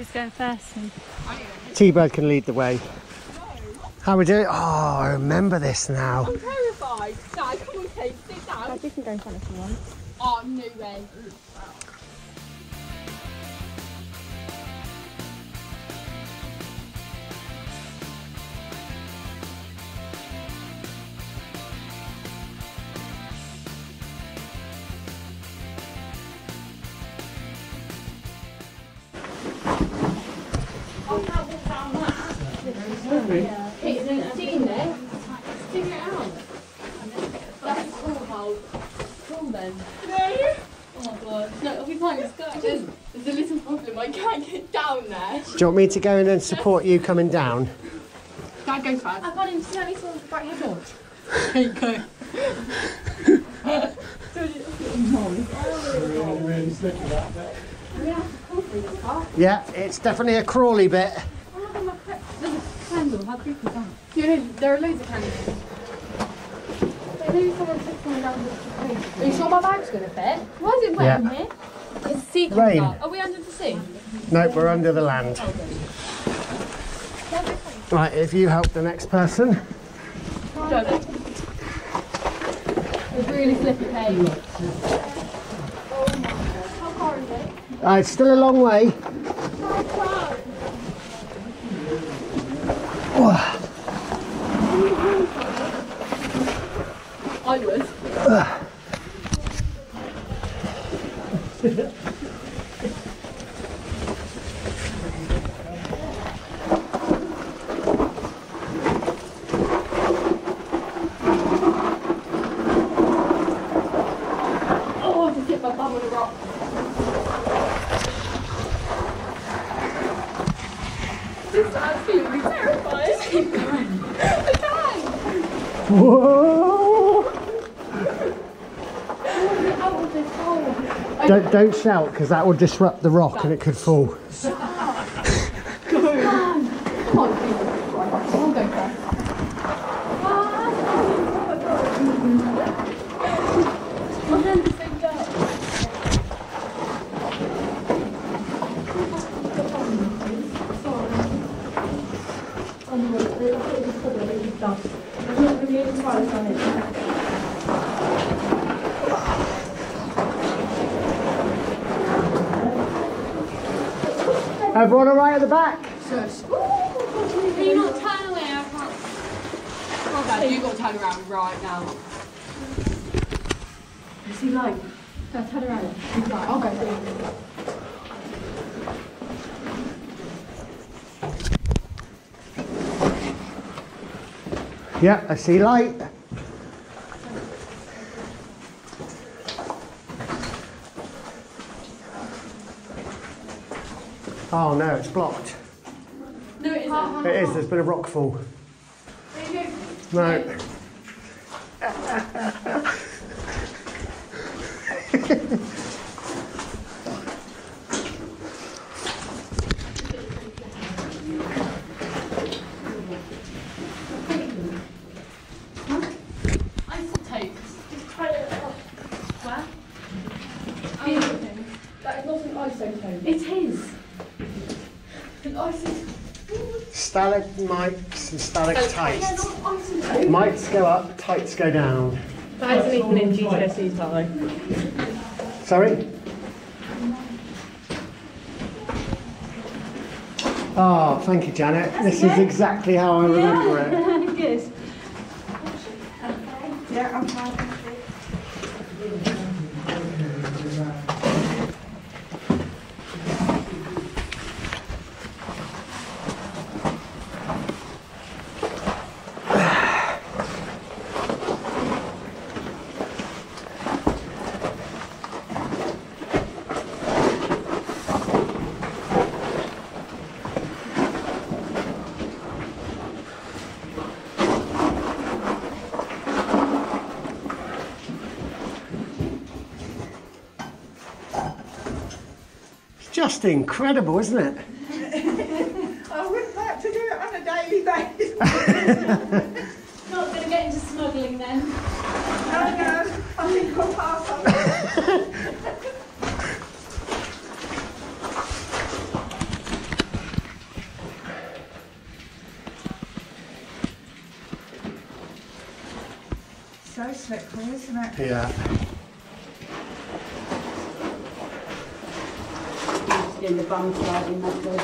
who's going first. And... T-Bird can lead the way. How are we doing? Oh, I remember this now. I'm terrified. Dad, come on, Kate, sit down. you can go in front if you want. Oh, no way. Hey, have seen this? Figure it out. That's a cool hole. Cool then. No. Oh god. No, I'll be fine. It's there's a little problem. I can't get down there. Do you want me to go in and support you coming down? Dad, go fast. I got him to me from the right hand door. There you go. Yeah, it's definitely a crawly bit. Candle, how creepy is that? You know, there are loads of candles. Maybe someone took someone down the Are you sure my bag's going to fit? Why is it wet Yeah. in here? Because the sea Rain. up. Are we under the sea? Nope, we're under the land. Right, if you help the next person. Don't it? It's really slippy pavement. How far is it? Uh, it's still a long way. I would. Oh, I just hit my bum on a rock. Oh, this is absolutely terrifying. I can. Whoa! Out of this hole. Don't, don't shout because that will disrupt the rock and it could fall. Come on, Jesus Christ. I'll go first. My hand is so dirty. Everyone all right at the back? Can you not turn away? I can't. Oh, Dad, you've got to turn around right now. You see light? No, turn around. I'll go. Yeah, I see light. Oh no, it's blocked. No, it isn't. It is, there's been a rock fall. No. Isotope. Where? Um, that is not an isotope. It is. An isotope. Stalagmites and stalactites. isotope. Mites go up, tights go down. That isn't even in GCSEs, though. Sorry? Oh, thank you, Janet. This is exactly how I remember it. Good. Yeah, I'm fine. just incredible, isn't it? I would like to do it on a daily basis. Not going to get into smuggling then. No, no, I think I'll pass on. so slippery, isn't it? Yeah. Doing the bum sliding method.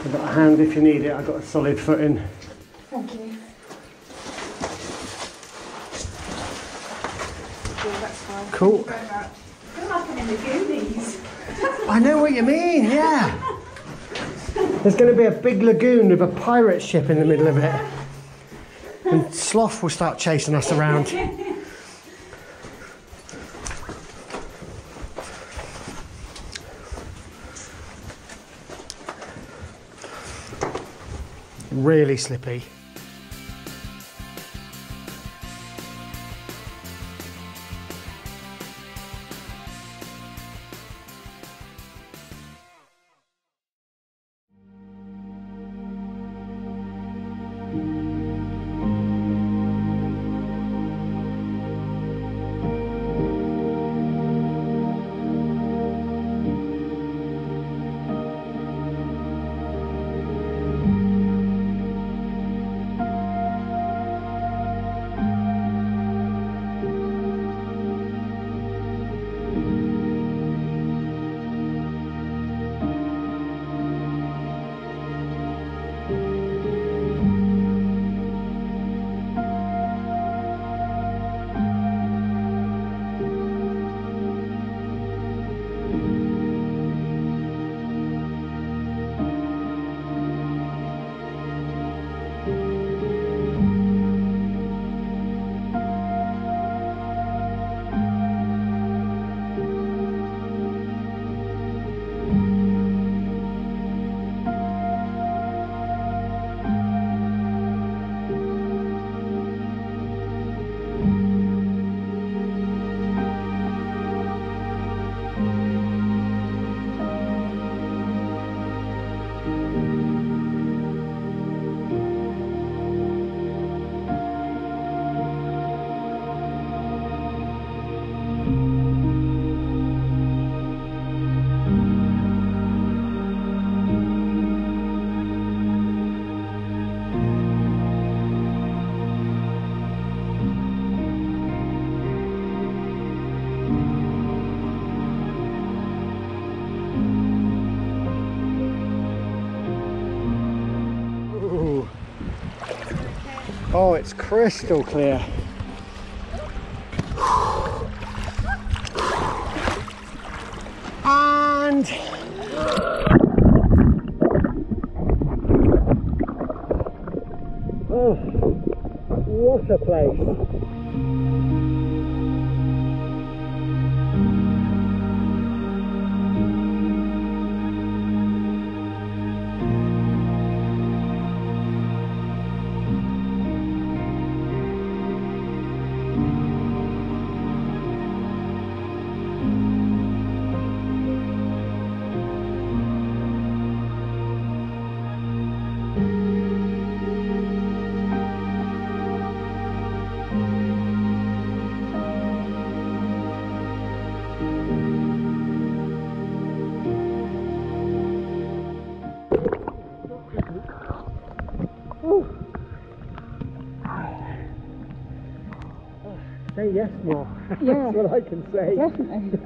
I've got a hand if you need it. I've got a solid footing. Thank you. Yeah, that's fine. Cool. Thank you very much. I feel in the I know what you mean, yeah. There's going to be a big lagoon with a pirate ship in the middle of it. And Sloth will start chasing us around. Really slippy. Oh, it's crystal clear. And oh, what a place! Say yes more. Yeah. That's what I can say. Definitely.